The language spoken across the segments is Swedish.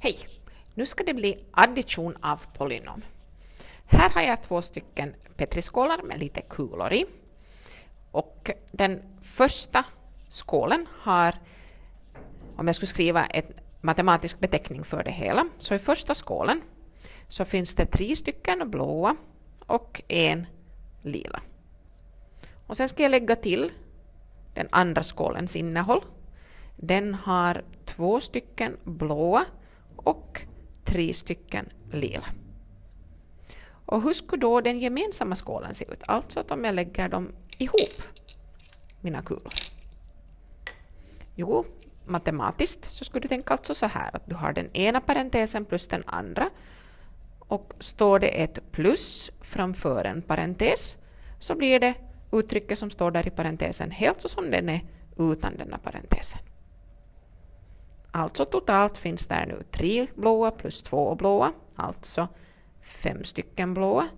Hej! Nu ska det bli addition av polynom. Här har jag två stycken petriskålar med lite kulor i. Och den första skålen har, om jag skulle skriva en matematisk beteckning för det hela, så i första skålen så finns det tre stycken blåa och en lila. Och sen ska jag lägga till den andra skålens innehåll. Den har två stycken blåa och tre stycken lila. Och hur skulle då den gemensamma skålen se ut? Alltså att om jag lägger dem ihop, mina kulor. Jo, matematiskt så skulle du tänka alltså så här att du har den ena parentesen plus den andra och står det ett plus framför en parentes så blir det uttrycket som står där i parentesen helt så som den är utan denna parentesen. Alltså totalt finns där nu tre blåa plus två blåa, alltså fem stycken blåa.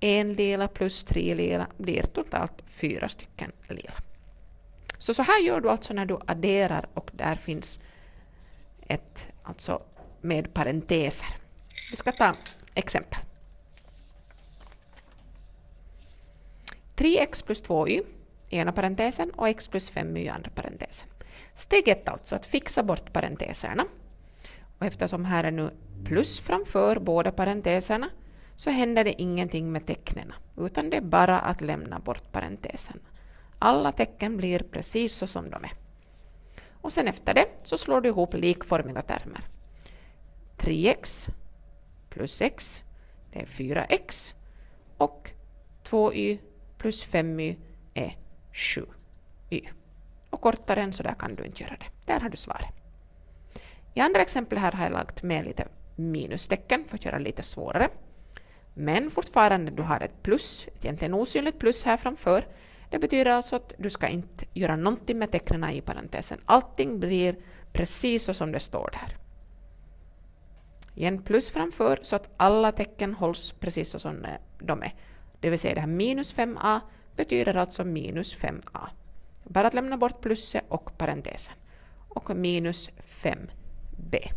En lila plus tre lila blir totalt fyra stycken lila. Så så här gör du alltså när du adderar och där finns ett, alltså med parenteser. Vi ska ta exempel. 3x plus 2y i ena parentesen och x plus 5y i andra parentesen. Steg ett alltså, att fixa bort parenteserna. Och eftersom här är nu plus framför båda parenteserna så händer det ingenting med tecknen, utan det är bara att lämna bort parenteserna. Alla tecken blir precis så som de är. Och sen efter det så slår du ihop likformiga termer. 3x plus x, det är 4x, och 2y plus 5y är 7y. Och kortare än så där kan du inte göra det. Där har du svaret. I andra exempel här har jag lagt med lite minustecken för att göra det lite svårare. Men fortfarande du har ett plus, egentligen osynligt plus här framför. Det betyder alltså att du ska inte göra någonting med tecknen i parentesen. Allting blir precis så som det står där. Igen plus framför så att alla tecken hålls precis så som de är. Det vill säga det här minus 5a betyder alltså minus 5a. Bara att lämna bort plusset och parentesen. Och minus 5b.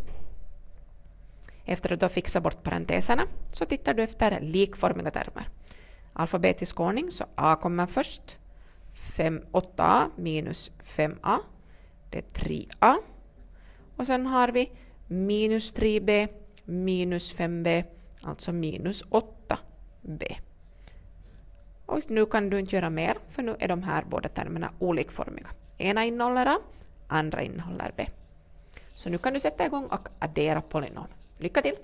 Efter att du har fixat bort parenteserna så tittar du efter likformiga termer. Alfabetisk ordning, så a kommer först. 5, 8a minus 5a, det är 3a. Och sen har vi minus 3b minus 5b, alltså minus 8b. Och nu kan du inte göra mer, för nu är de här båda termerna olikformiga. Ena innehåller A, andra innehåller B. Så nu kan du sätta igång och addera polynom. Lycka till!